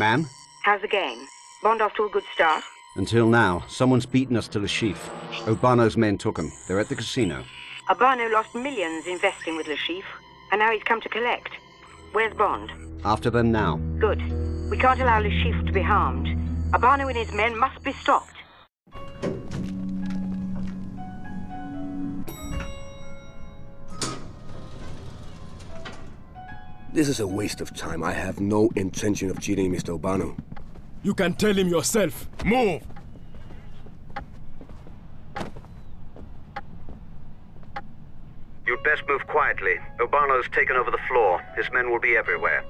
Ma'am? How's the game? Bond off to a good start? Until now, someone's beaten us to Le Chiffre. Obanno's men took him. They're at the casino. Obanno lost millions investing with Chiffre, and now he's come to collect. Where's Bond? After them now. Good. We can't allow Chiffre to be harmed. Obanno and his men must be stopped. This is a waste of time. I have no intention of cheating Mr. Obanno. You can tell him yourself. Move! You'd best move quietly. Obanno's taken over the floor. His men will be everywhere.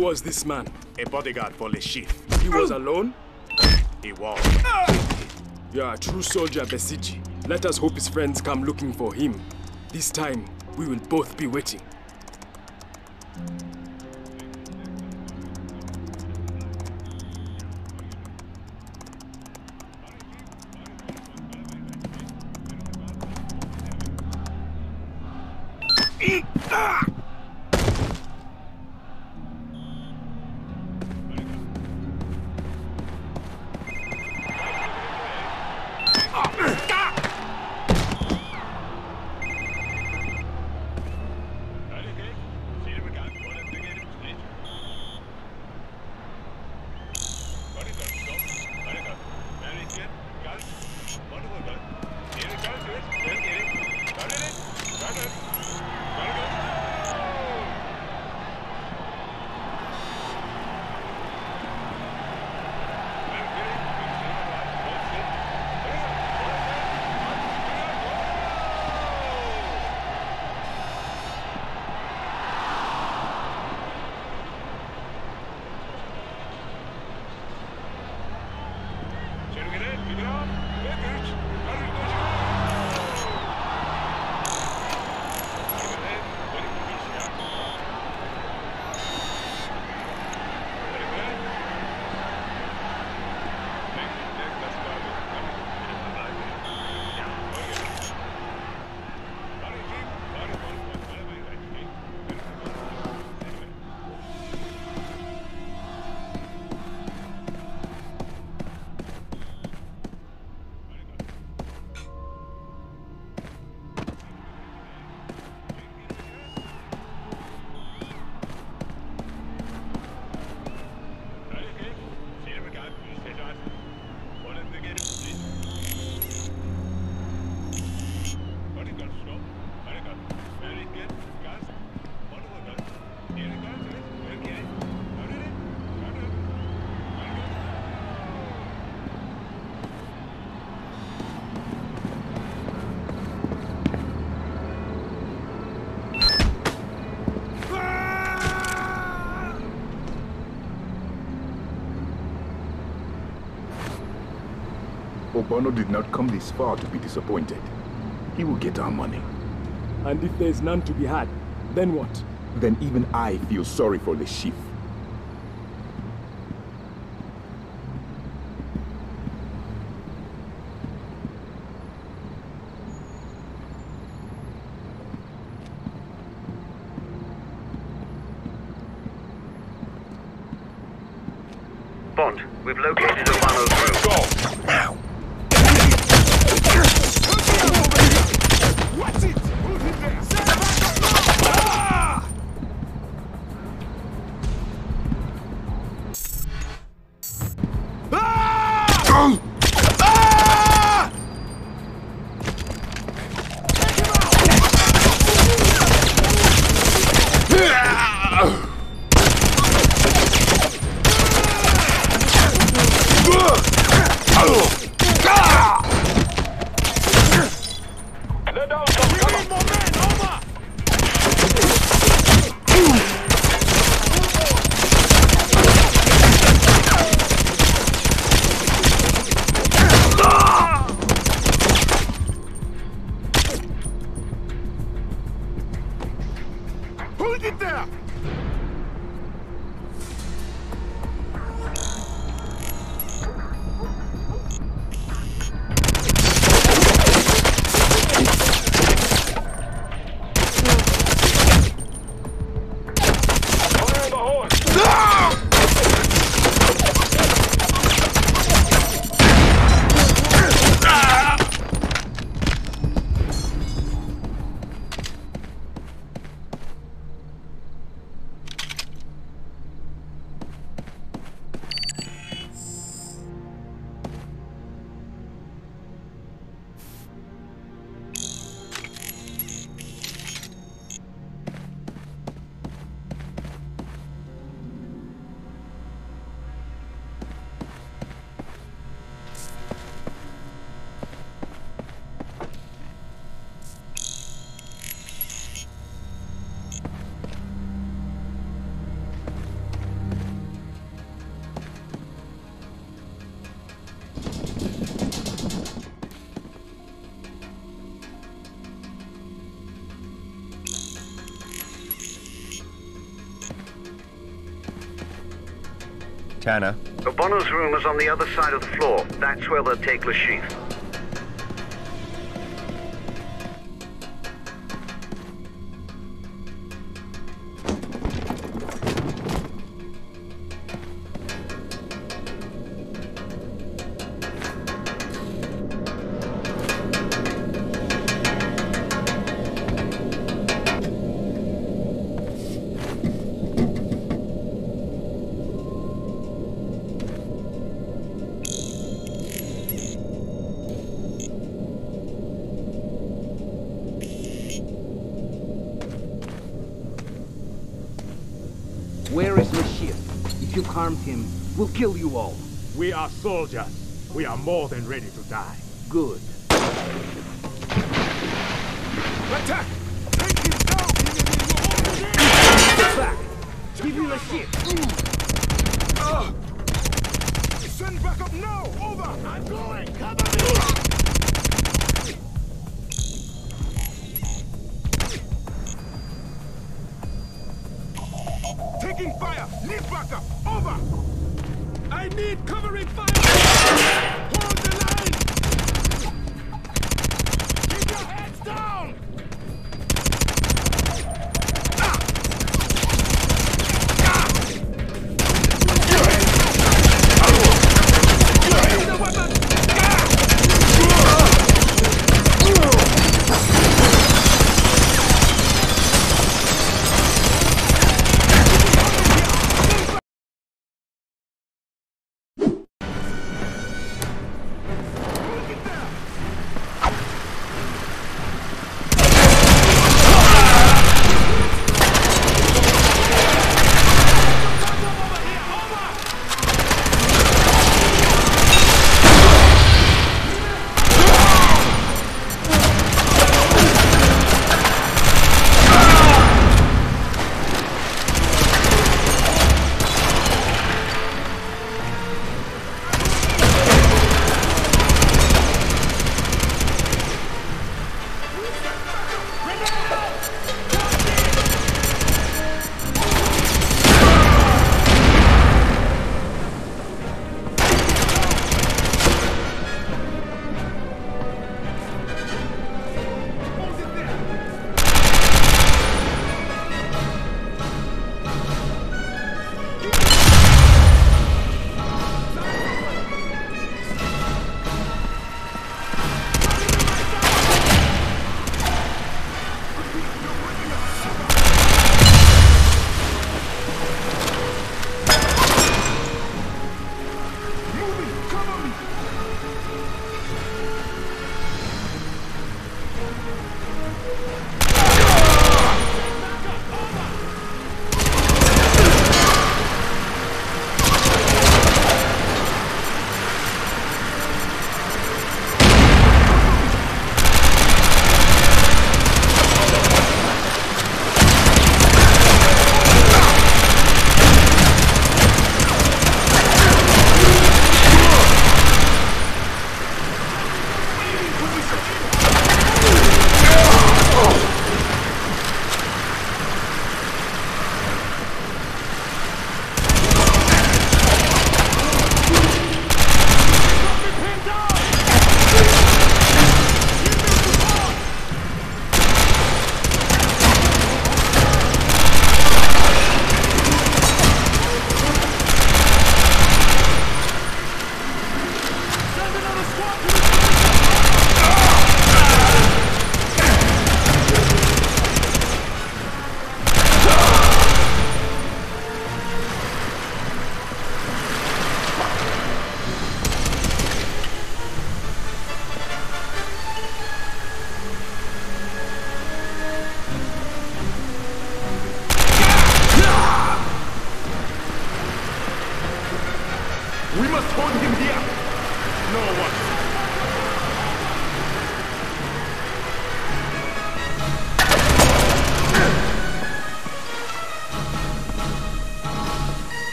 Who was this man? A bodyguard for Le Chiffre. He was alone? He was. You are a true soldier, Besiji. Let us hope his friends come looking for him. This time, we will both be waiting. Bono did not come this far to be disappointed. He will get our money. And if there is none to be had, then what? Then even I feel sorry for the chief. Bond, we've located Obanno's room. Go! Now! What's it? Hold it there! Tanner, Obanno's room is on the other side of the floor. That's where they'll take Le Chiffre. Harmed him, we'll kill you all. We are soldiers. We are more than ready to die. Good. Attack! Take him down! Get back! Give me Rashid! Ah! Send back up now! Over! I'm going! Cover me! Taking fire! Need backup! Over! I need covering fire! Hold the line!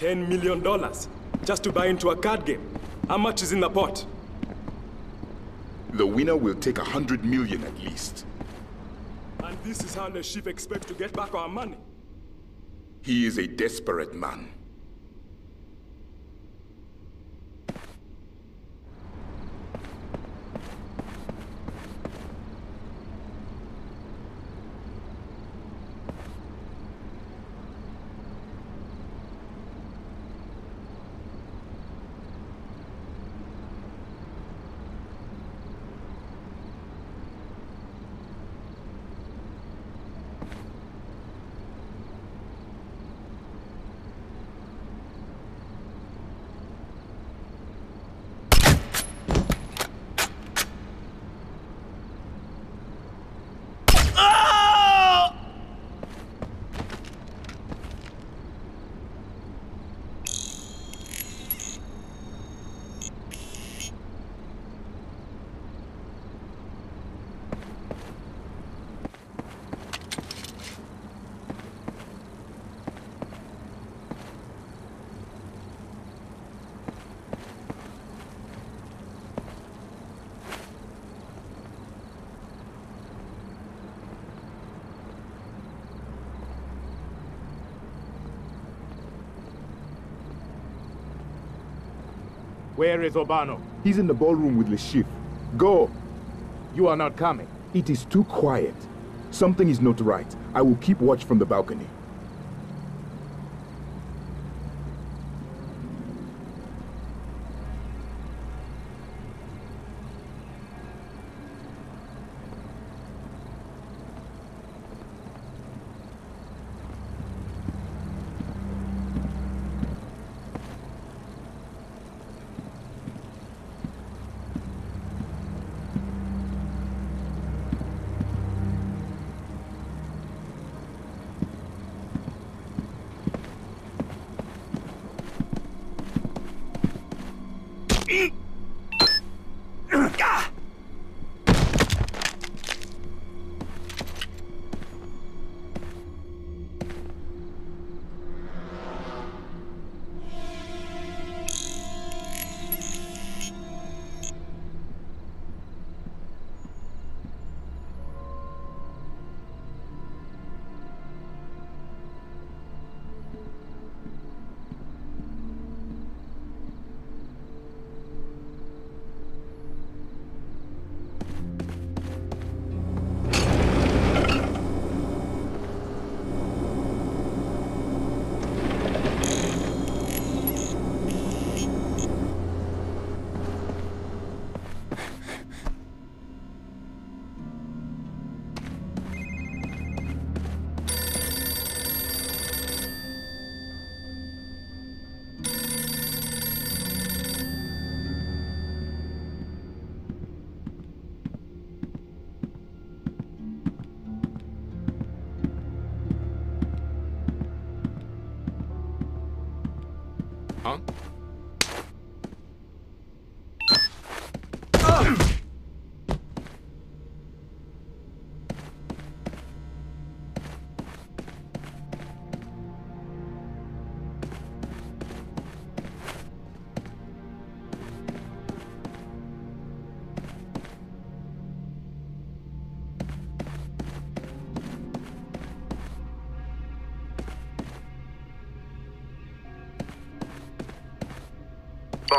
$10 million just to buy into a card game. How much is in the pot? The winner will take a hundred million at least. And this is how the chief expects to get back our money? He is a desperate man. Where is Obanno? He's in the ballroom with Le Chiffre. Go! You are not coming. It is too quiet. Something is not right. I will keep watch from the balcony.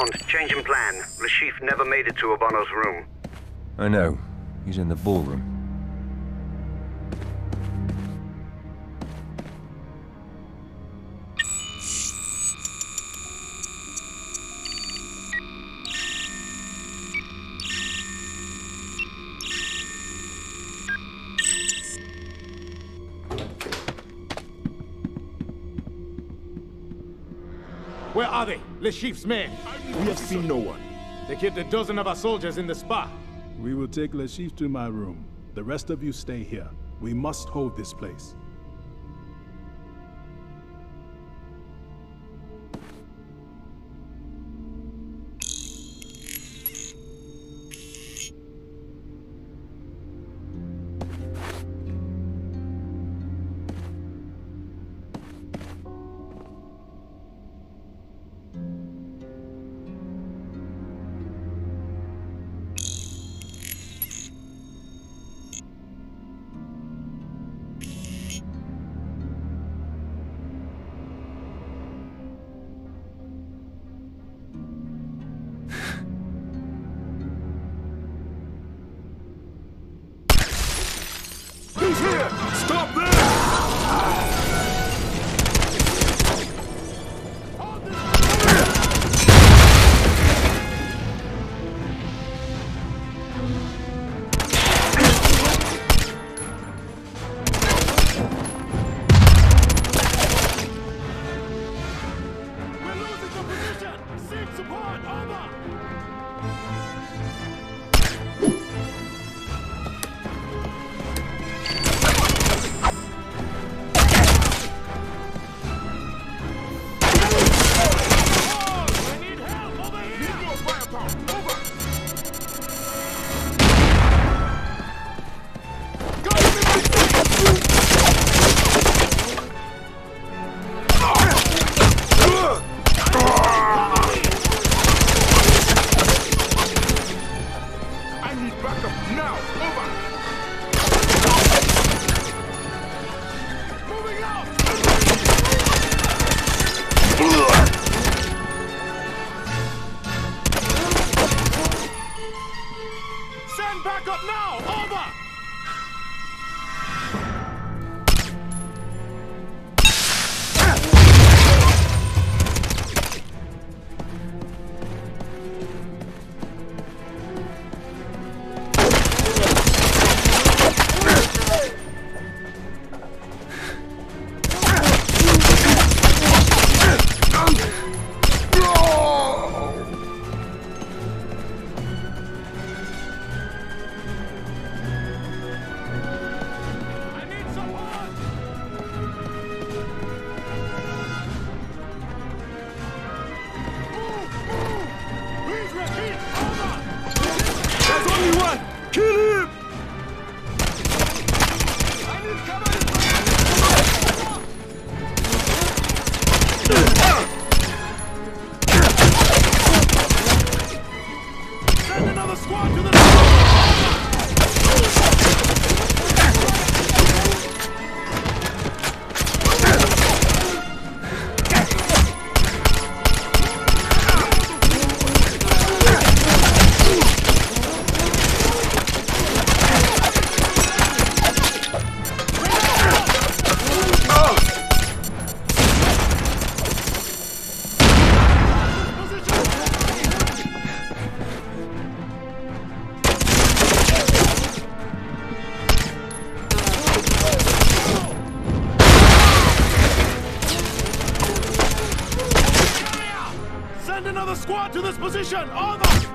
Bond, change in plan. Le Chiffre never made it to Obanno's room. I know. He's in the ballroom. Where are they? Le Chiffre's men. We have seen no one. They kept a dozen of our soldiers in the spa. We will take Le Chiffre to my room. The rest of you stay here. We must hold this place. Backup now. Over. Send this position! Over!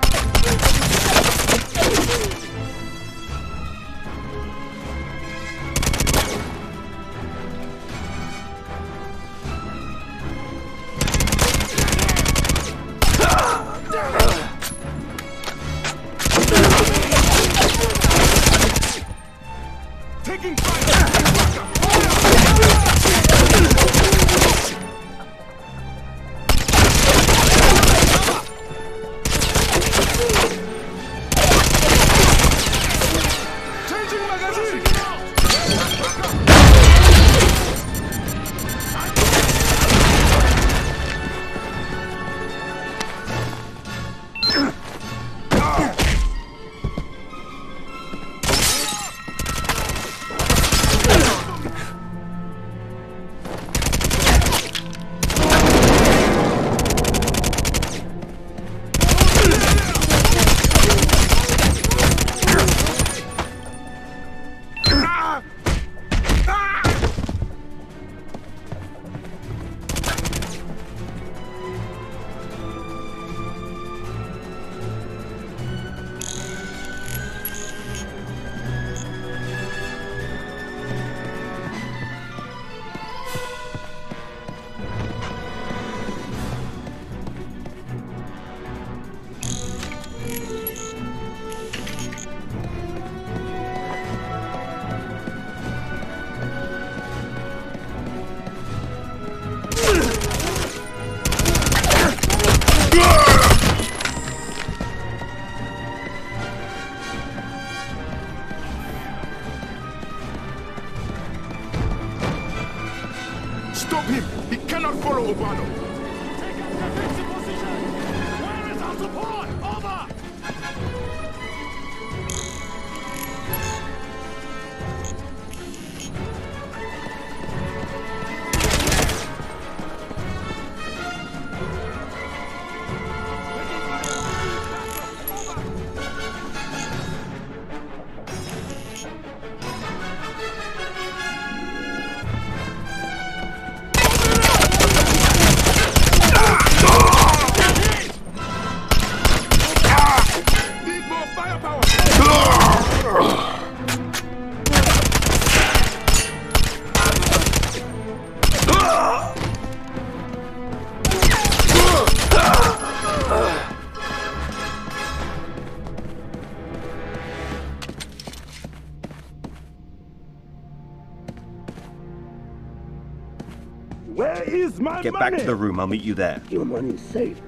Get back to the room. I'll meet you there. Your money's safe.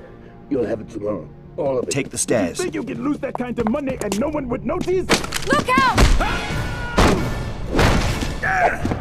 You'll have it tomorrow. All of it. Take the stairs. Did you think you can lose that kind of money and no one would notice? Look out! Ah! Ah!